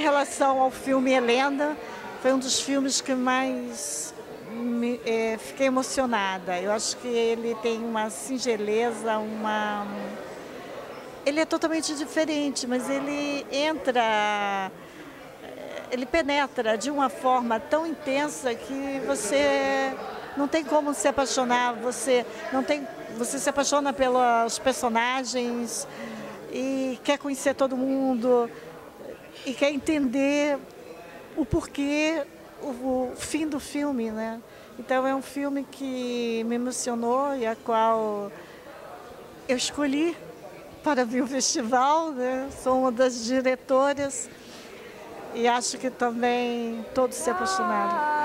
relação ao filme Helena, foi um dos filmes que mais me, é, fiquei emocionada. Eu acho que ele tem uma singeleza, uma. Ele é totalmente diferente, mas ele entra, ele penetra de uma forma tão intensa que você não tem como se apaixonar, você não tem, você se apaixona pelos personagens e quer conhecer todo mundo e quer entender o porquê, o, o fim do filme, né? Então é um filme que me emocionou e a qual eu escolhi para vir ao festival, né? Sou uma das diretoras e acho que também todos se apaixonaram.